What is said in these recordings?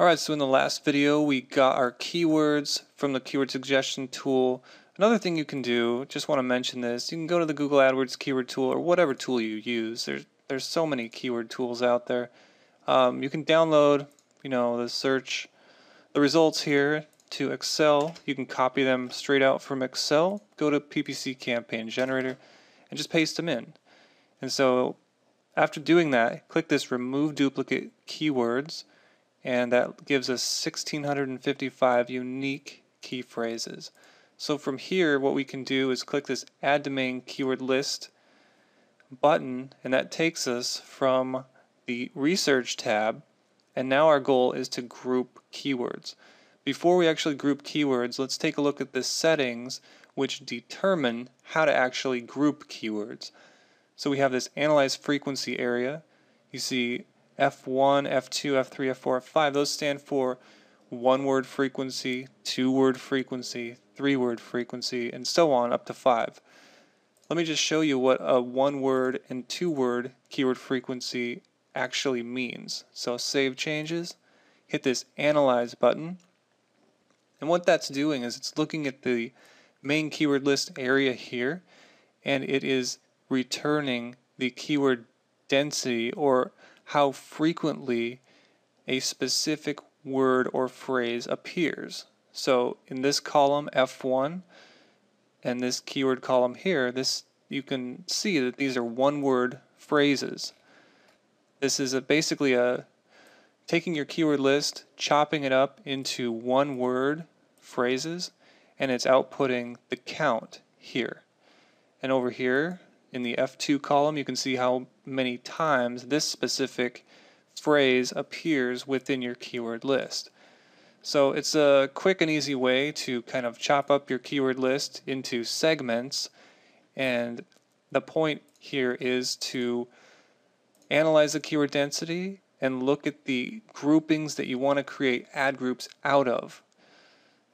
Alright, so in the last video we got our keywords from the keyword suggestion tool. Another thing you can do, just want to mention this, you can go to the Google AdWords keyword tool or whatever tool you use. There's there's so many keyword tools out there. Um, you can download, you know, the search, the results here to Excel. You can copy them straight out from Excel, go to PPC campaign generator, and just paste them in. And so after doing that, click this remove duplicate keywords and that gives us 1655 unique key phrases. So from here what we can do is click this add domain keyword list button and that takes us from the research tab and now our goal is to group keywords. Before we actually group keywords let's take a look at the settings which determine how to actually group keywords. So we have this analyze frequency area. You see F1, F2, F3, F4, F5, those stand for one word frequency, two word frequency, three word frequency, and so on up to five. Let me just show you what a one word and two word keyword frequency actually means. So save changes, hit this analyze button, and what that's doing is it's looking at the main keyword list area here, and it is returning the keyword density or how frequently a specific word or phrase appears. So in this column F1 and this keyword column here, this you can see that these are one word phrases. This is a, basically a taking your keyword list, chopping it up into one word phrases, and it's outputting the count here. And over here, in the F2 column, you can see how many times this specific phrase appears within your keyword list. So it's a quick and easy way to kind of chop up your keyword list into segments and the point here is to analyze the keyword density and look at the groupings that you want to create ad groups out of.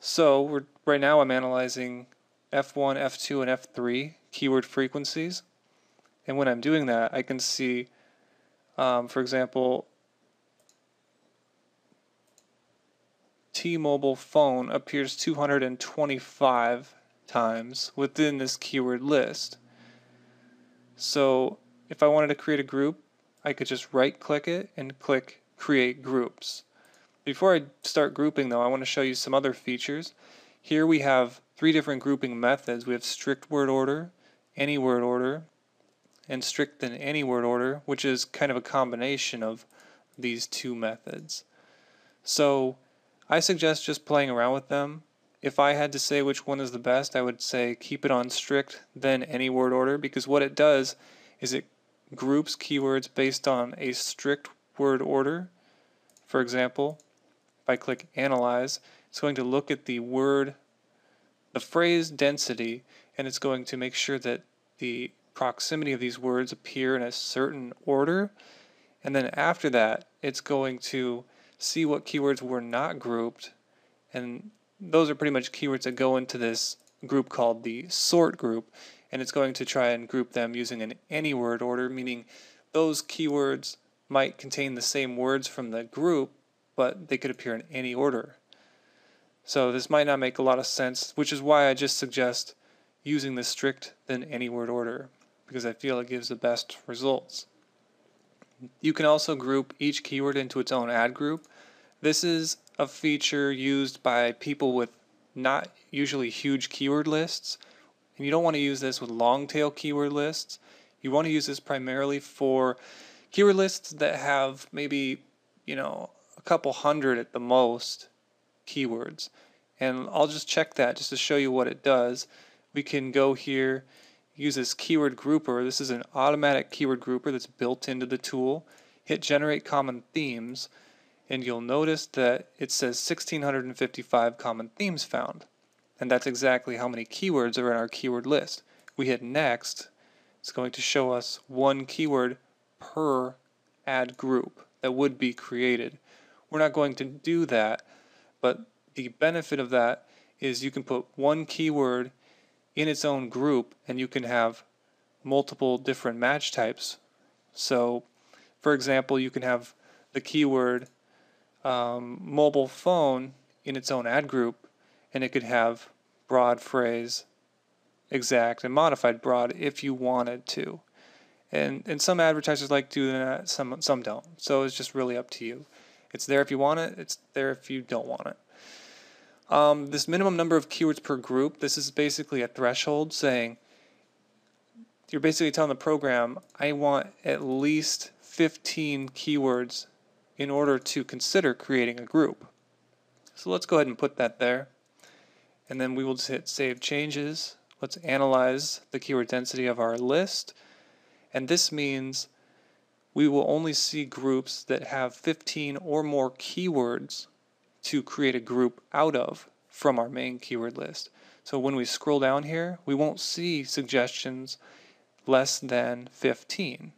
So right now I'm analyzing F1, F2, and F3 keyword frequencies. And when I'm doing that, I can see, um, for example, T-Mobile phone appears 225 times within this keyword list. So if I wanted to create a group, I could just right click it and click create groups. Before I start grouping though, I want to show you some other features. Here we have three different grouping methods. We have strict word order, any word order, and strict than any word order, which is kind of a combination of these two methods. So I suggest just playing around with them. If I had to say which one is the best, I would say keep it on strict, than any word order, because what it does is it groups keywords based on a strict word order. For example, if I click analyze, it's going to look at the word, the phrase density, and it's going to make sure that the proximity of these words appear in a certain order. And then after that, it's going to see what keywords were not grouped. And those are pretty much keywords that go into this group called the sort group. And it's going to try and group them using an any word order, meaning those keywords might contain the same words from the group, but they could appear in any order. So this might not make a lot of sense, which is why I just suggest using the strict than any word order because I feel it gives the best results. You can also group each keyword into its own ad group. This is a feature used by people with not usually huge keyword lists. And you don't want to use this with long tail keyword lists. You want to use this primarily for keyword lists that have maybe, you know, a couple hundred at the most keywords. And I'll just check that just to show you what it does. We can go here use this keyword grouper. This is an automatic keyword grouper that's built into the tool. Hit generate common themes and you'll notice that it says 1655 common themes found. And that's exactly how many keywords are in our keyword list. We hit next, it's going to show us one keyword per ad group that would be created. We're not going to do that, but the benefit of that is you can put one keyword in its own group and you can have multiple different match types. So for example, you can have the keyword um, mobile phone in its own ad group, and it could have broad phrase, exact, and modified broad if you wanted to. And and some advertisers like doing that, some some don't. So it's just really up to you. It's there if you want it. It's there if you don't want it. Um, this minimum number of keywords per group. This is basically a threshold saying you're basically telling the program, I want at least 15 keywords in order to consider creating a group. So let's go ahead and put that there. And then we will just hit Save Changes. Let's analyze the keyword density of our list. And this means we will only see groups that have 15 or more keywords to create a group out of from our main keyword list. So when we scroll down here, we won't see suggestions less than 15.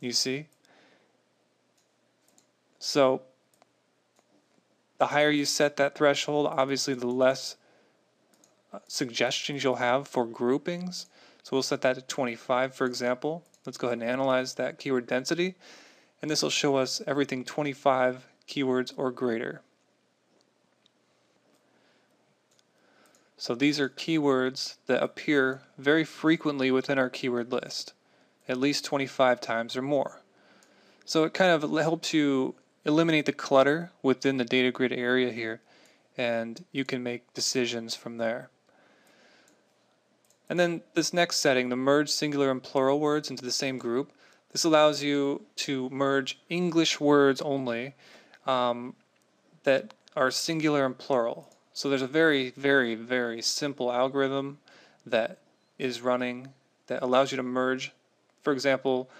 You see? So the higher you set that threshold, obviously the less uh, suggestions you'll have for groupings. So we'll set that to 25 for example. Let's go ahead and analyze that keyword density and this will show us everything 25 keywords or greater. So these are keywords that appear very frequently within our keyword list, at least 25 times or more. So it kind of helps you eliminate the clutter within the data grid area here and you can make decisions from there. And then this next setting, the merge singular and plural words into the same group, this allows you to merge English words only um, that are singular and plural. So there's a very, very, very simple algorithm that is running that allows you to merge, for example,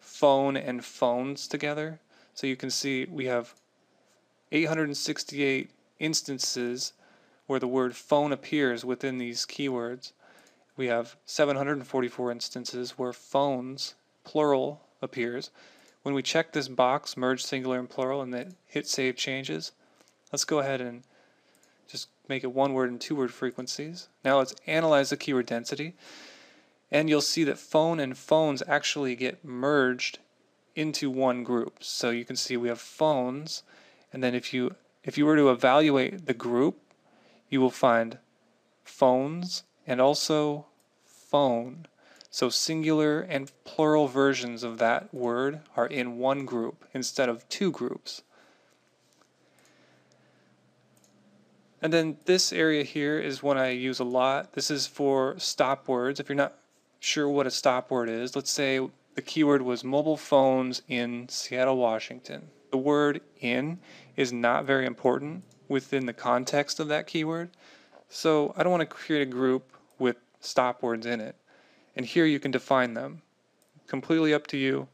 phone and phones together. So you can see we have 868 instances where the word phone appears within these keywords. We have 744 instances where phones, plural, appears. When we check this box, merge singular and plural, and then hit save changes, let's go ahead and just make it one word and two word frequencies. Now let's analyze the keyword density. And you'll see that phone and phones actually get merged into one group. So you can see we have phones, and then if you if you were to evaluate the group, you will find phones and also phone. So singular and plural versions of that word are in one group instead of two groups. And then this area here is one I use a lot. This is for stop words. If you're not sure what a stop word is, let's say the keyword was mobile phones in Seattle, Washington. The word in is not very important within the context of that keyword. So I don't want to create a group with stop words in it. And here you can define them. Completely up to you.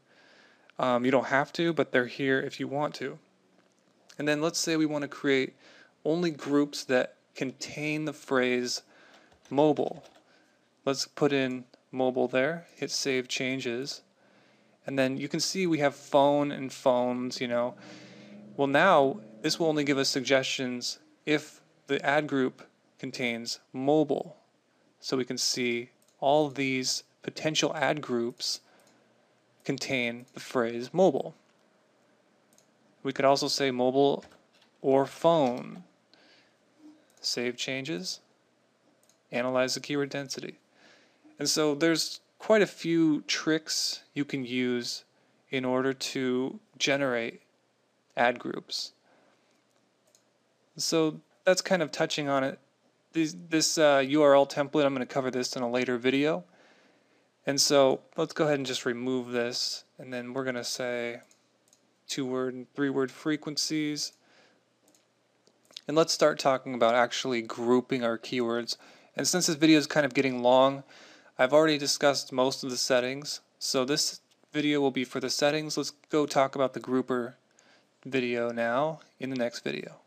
Um, you don't have to, but they're here if you want to. And then let's say we want to create only groups that contain the phrase mobile. Let's put in mobile there, hit save changes, and then you can see we have phone and phones, you know. Well, now this will only give us suggestions if the ad group contains mobile. So we can see all these potential ad groups contain the phrase mobile. We could also say mobile or phone. Save changes, analyze the keyword density. And so there's quite a few tricks you can use in order to generate ad groups. So that's kind of touching on it. This, uh, URL template, I'm going to cover this in a later video. And so let's go ahead and just remove this and then we're going to say two word and three word frequencies. And let's start talking about actually grouping our keywords. And since this video is kind of getting long, I've already discussed most of the settings, so this video will be for the settings. Let's go talk about the grouper video now in the next video.